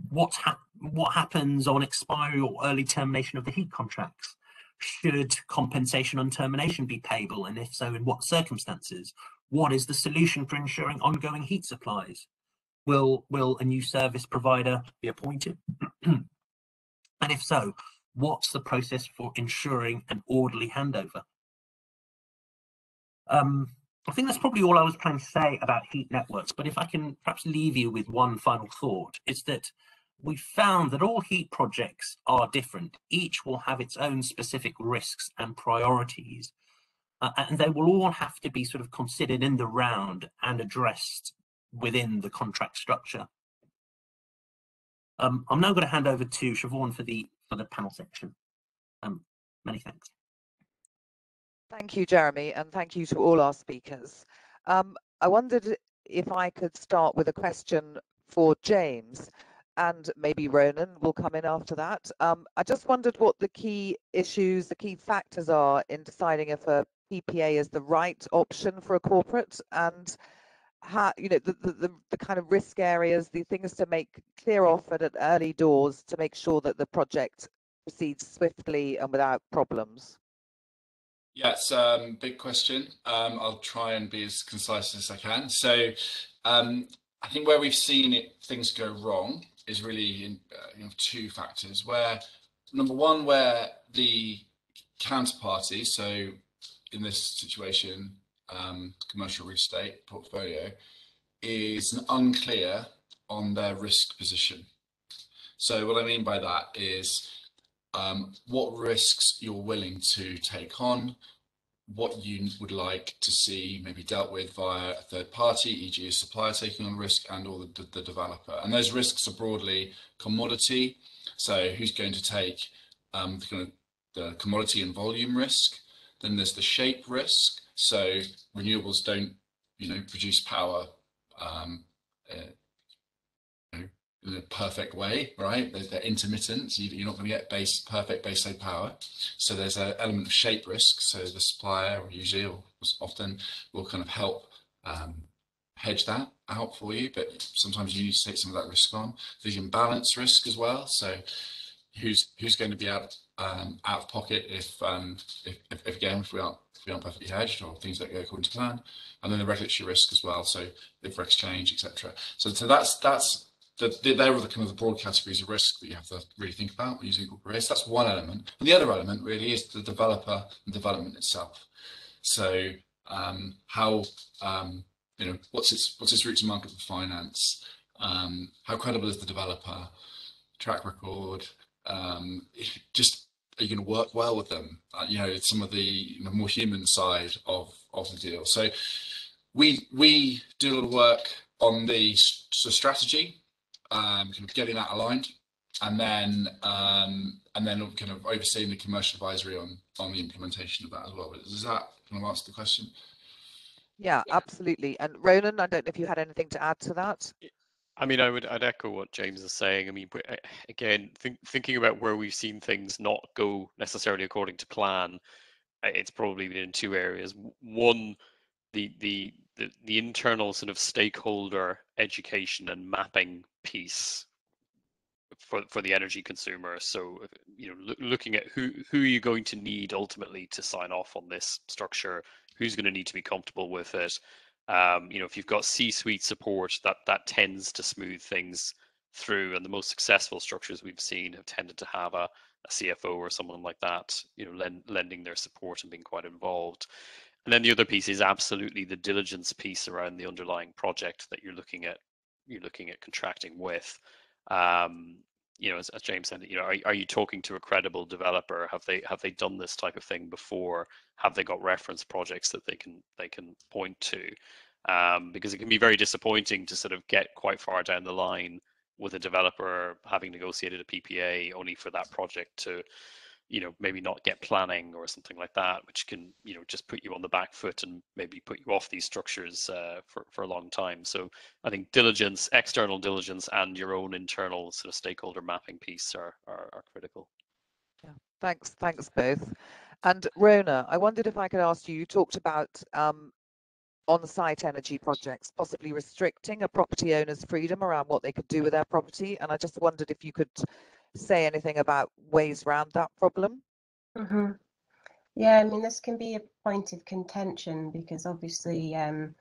what ha what happens on expiry or early termination of the heat contracts? Should compensation on termination be payable, and if so, in what circumstances? What is the solution for ensuring ongoing heat supplies? Will will a new service provider be appointed? and if so, what's the process for ensuring an orderly handover? Um, I think that's probably all I was trying to say about heat networks. But if I can perhaps leave you with one final thought, it's that we found that all heat projects are different. Each will have its own specific risks and priorities, uh, and they will all have to be sort of considered in the round and addressed within the contract structure. Um, I'm now going to hand over to Siobhan for the for the panel section. Um, many thanks. Thank you, Jeremy, and thank you to all our speakers. Um, I wondered if I could start with a question for James and maybe Ronan will come in after that. Um, I just wondered what the key issues, the key factors are in deciding if a PPA is the right option for a corporate and how, you know, the, the, the, kind of risk areas, the things to make clear off at, at early doors to make sure that the project proceeds swiftly and without problems. Yes, um, big question. Um, I'll try and be as concise as I can. So um, I think where we've seen it, things go wrong is really in uh, you know, two factors. Where number one, where the counterparty, so in this situation, commercial real estate portfolio, is unclear on their risk position. So what I mean by that is um, what risks you're willing to take on, what you would like to see maybe dealt with via a third party, e.g. a supplier taking on risk and or the, the developer. And those risks are broadly commodity. So who's going to take um, the, the commodity and volume risk? Then there's the shape risk. So renewables don't, you know, produce power um, uh, in a perfect way, right? They're, they're intermittent. So you're not going to get base perfect baseload power. So there's an element of shape risk. So the supplier, usually or often, will kind of help um, hedge that out for you. But sometimes you need to take some of that risk on. There's imbalance risk as well. So who's who's going to be out um, out of pocket if, um, if, if, if again if we aren't if we aren't perfectly hedged or things don't go according to plan, and then the regulatory risk as well. So if for exchange, etc. So so that's that's the, the, there are the kind of the broad categories of risk that you have to really think about when using corporate risk. That's one element. And the other element really is the developer and development itself. So um, how um, you know what's its what's its route to market for finance? Um, how credible is the developer? Track record. Um, just are you going to work well with them? Uh, you know, it's some of the you know, more human side of of the deal. So we we do a lot of work on the so strategy um, kind of getting that aligned, and then um, and then kind of overseeing the commercial advisory on on the implementation of that as well. Does that kind of answer the question? Yeah, absolutely. And Ronan, I don't know if you had anything to add to that. I mean, I would I'd echo what James is saying. I mean, again, think, thinking about where we've seen things not go necessarily according to plan, eh, it's probably been in two areas. One, the the the, the internal sort of stakeholder education and mapping piece for for the energy consumer. So you know, lo- looking at who who are you going to need ultimately to sign off on this structure, who's going to need to be comfortable with it. Um, you know, if you've got C-suite support, that that tends to smooth things through, and the most successful structures we've seen have tended to have a, a CFO or someone like that, you know, lend, lending their support and being quite involved. And then the other piece is absolutely the diligence piece around the underlying project that you're looking at. You're looking at contracting with. Um, you know, as, as, James said, you know, are, are you talking to a credible developer? Have they have they done this type of thing before? Have they got reference projects that they can they can point to? Um, because it can be very disappointing to sort of get quite far down the line with a developer having negotiated a PPA only for that project to you know maybe not get planning or something like that which can you know just put you on the back foot and maybe put you off these structures uh, for, for a long time. So i think diligence external diligence and your own internal sort of stakeholder mapping piece are are, are critical. Yeah. Thanks thanks both. And rona i wondered if i could ask you you talked about um, on-site energy projects possibly restricting a property owner's freedom around what they could do with their property and i just wondered if you could say anything about ways around that problem? Mm-hmm. Yeah, I mean, this can be a point of contention because obviously um,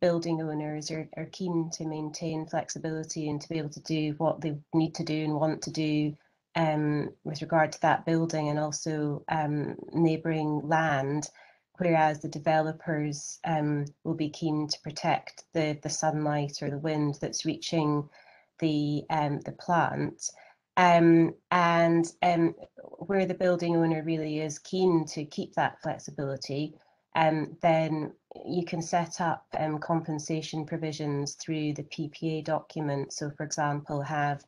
building owners are, are keen to maintain flexibility and to be able to do what they need to do and want to do um, with regard to that building and also um, neighbouring land, whereas the developers um, will be keen to protect the, the sunlight or the wind that's reaching the, um, the plant. Um, and um, where the building owner really is keen to keep that flexibility, um, then you can set up um, compensation provisions through the PPA document. So, for example, have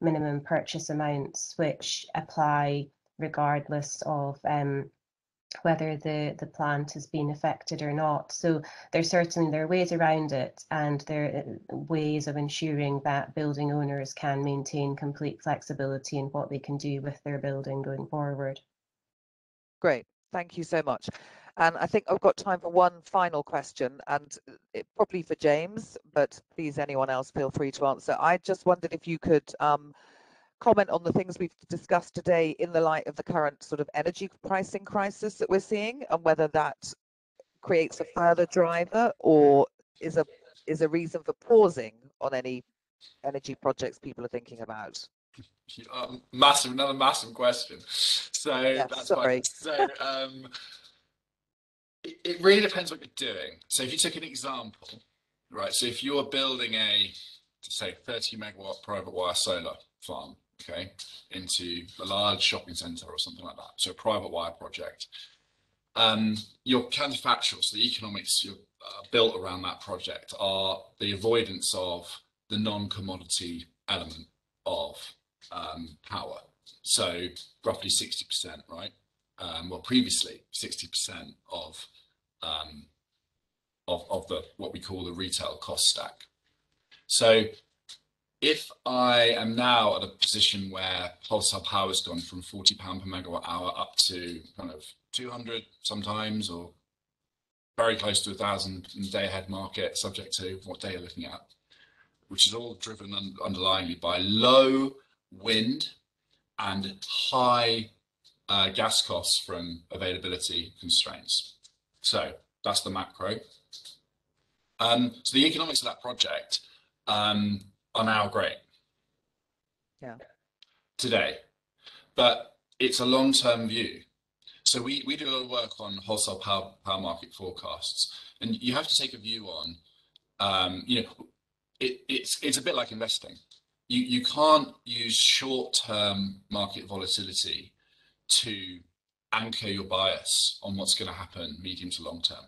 minimum purchase amounts which apply regardless of um, whether the, the plant has been affected or not. So there's certainly there are ways around it and there are ways of ensuring that building owners can maintain complete flexibility in what they can do with their building going forward. Great, thank you so much. And I think I've got time for one final question, and it, probably for James, but please anyone else feel free to answer. I just wondered if you could um, comment on the things we've discussed today in the light of the current sort of energy pricing crisis that we're seeing and whether that creates a further driver or is a is a reason for pausing on any energy projects people are thinking about um, massive another massive question so yeah, that's sorry. Fine. so um it, it really depends what you're doing so if you took an example right so if you're building a say 30 megawatt private wire solar farm okay, into a large shopping centre or something like that. So a private wire project. Um, your counterfactuals, the economics you're, uh, built around that project are the avoidance of the non-commodity element of um, power. So roughly 60%, right? Um, well, previously 60% of, um, of, of the what we call the retail cost stack. So if I am now at a position where wholesale power has gone from 40 pound per megawatt hour up to kind of 200 sometimes or very close to a thousand in the day ahead market, subject to what day you're looking at, which is all driven un underlyingly by low wind and high uh, gas costs from availability constraints. So that's the macro. Um, so the economics of that project um, are now great. Yeah. Today. But it's a long-term view. So we, we do a lot of work on wholesale power, power market forecasts, and you have to take a view on, um, you know, it, it's it's a bit like investing. You you can't use short-term market volatility to anchor your bias on what's going to happen medium to long term.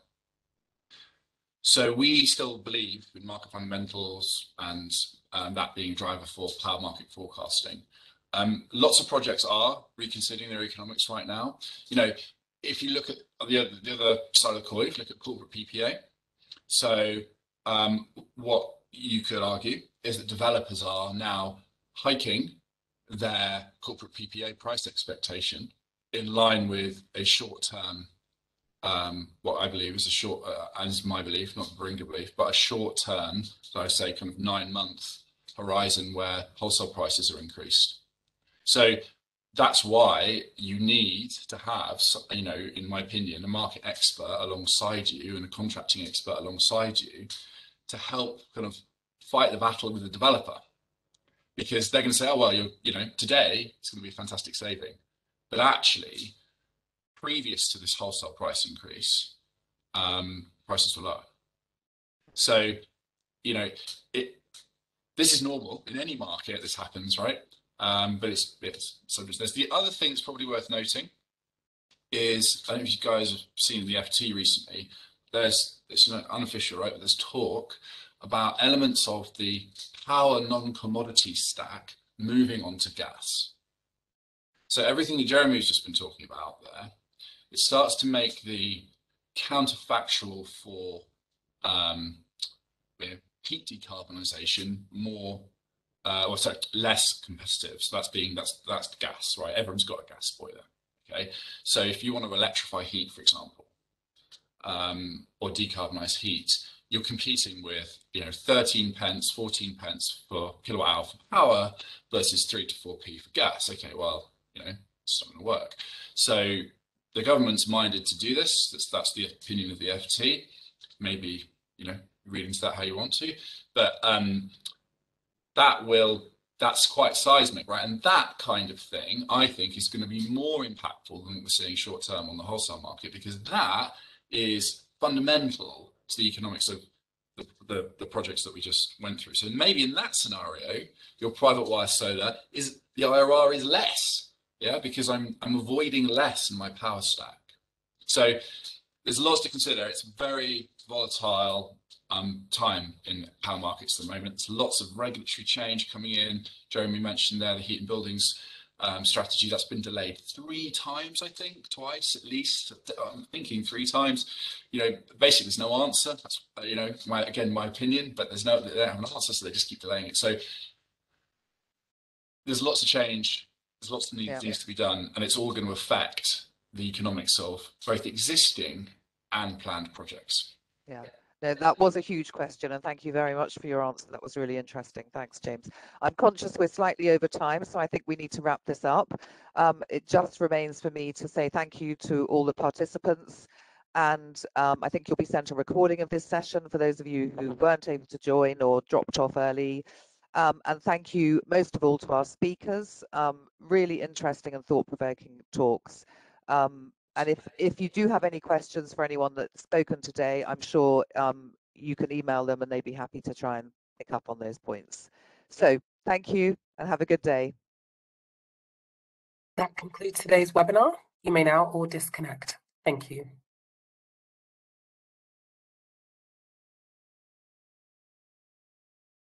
So we still believe in market fundamentals and um, that being driver for power market forecasting. Um, lots of projects are reconsidering their economics right now. You know, if you look at the other, the other side of the coin, if you look at corporate PPA. So um, what you could argue is that developers are now hiking their corporate PPA price expectation in line with a short-term um, what I believe is a short, uh, as my belief, not Baringa belief, but a short term, so I say kind of nine month horizon where wholesale prices are increased. So that's why you need to have, you know, in my opinion, a market expert alongside you and a contracting expert alongside you to help kind of fight the battle with the developer. Because they're going to say, oh, well, you're, you know, today it's going to be a fantastic saving. But actually, previous to this wholesale price increase, um, prices were lower. So, you know, it this is normal in any market. This happens, right? Um, but it's it's so there's the other thing that's probably worth noting is I don't know if you guys have seen the FT recently. There's it's know, unofficial, right? But there's talk about elements of the power non-commodity stack moving onto gas. So everything that Jeremy's just been talking about there, it starts to make the counterfactual for um, heat decarbonisation more, uh, or sorry, less competitive. So that's being that's that's gas, right? Everyone's got a gas boiler. Okay, so if you want to electrify heat, for example, um, or decarbonize heat, you're competing with you know 13 pence, 14 pence for kilowatt hour for power versus three to four p for gas. Okay, well you know it's not going to work. So the government's minded to do this. That's that's the opinion of the FT. Maybe you know read into that how you want to, but um, that will that's quite seismic, right? And that kind of thing, I think, is going to be more impactful than what we're seeing short term on the wholesale market because that is fundamental to the economics of the, the, the, projects that we just went through. So maybe in that scenario, your private wire solar is the IRR is less, yeah, because I'm I'm avoiding less in my power stack. So there's lots to consider. It's very volatile um, time in power markets at the moment. There's lots of regulatory change coming in. Jeremy mentioned there the heat and buildings um, strategy that's been delayed three times, I think, twice at least. I'm thinking three times. You know, basically, there's no answer. That's you know, my again my opinion, but there's no they don't have an answer, so they just keep delaying it. So there's lots of change. There's lots of needs, yeah. needs to be done, and it's all going to affect the economics of both existing and planned projects. Yeah. No, that was a huge question, and thank you very much for your answer. That was really interesting. Thanks, James. I'm conscious we're slightly over time, so I think we need to wrap this up. Um, it just remains for me to say thank you to all the participants, and um, I think you'll be sent a recording of this session for those of you who weren't able to join or dropped off early. Um, and thank you most of all to our speakers. Um, really interesting and thought-provoking talks. Um, and if, if you do have any questions for anyone that's spoken today, I'm sure um, you can email them and they'd be happy to try and pick up on those points. So thank you and have a good day. That concludes today's webinar. You may now all disconnect. Thank you.